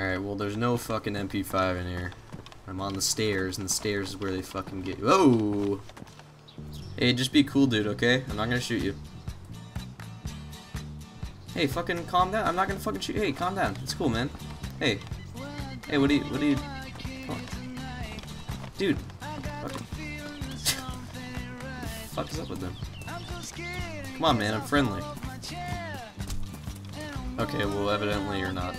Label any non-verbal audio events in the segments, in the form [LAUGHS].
Alright, well there's no fucking MP5 in here. I'm on the stairs, and the stairs is where they fucking get you. Whoa! Hey, just be cool, dude, okay? I'm not gonna shoot you. Hey, fucking calm down. I'm not gonna fucking shoot. Hey, calm down. It's cool, man. Hey. Hey, what do you, what do you. Dude. Fucking. [LAUGHS] fuck is up with them? Come on, man, I'm friendly. Okay, well, evidently you're not.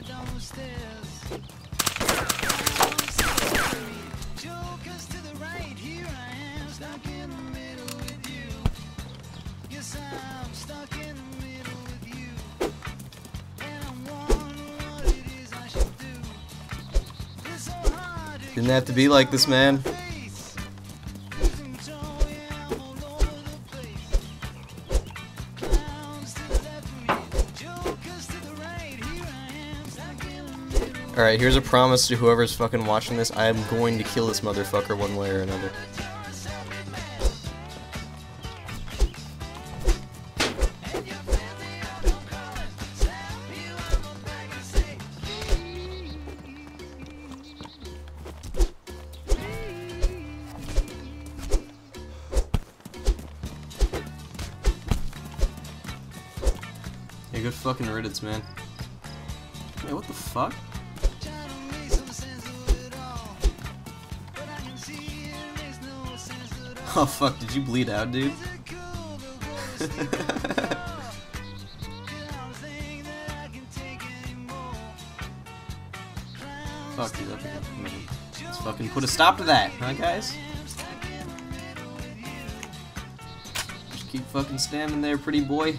Didn't have to be like this, man. Alright, here's a promise to whoever's fucking watching this. I am going to kill this motherfucker one way or another. Hey, good fucking riddance, man. Hey, what the fuck? [LAUGHS] Oh fuck, did you bleed out, dude? [LAUGHS] fuck, dude, that fucking- Let's fucking put a stop to that, huh guys? Just keep fucking standing there, pretty boy.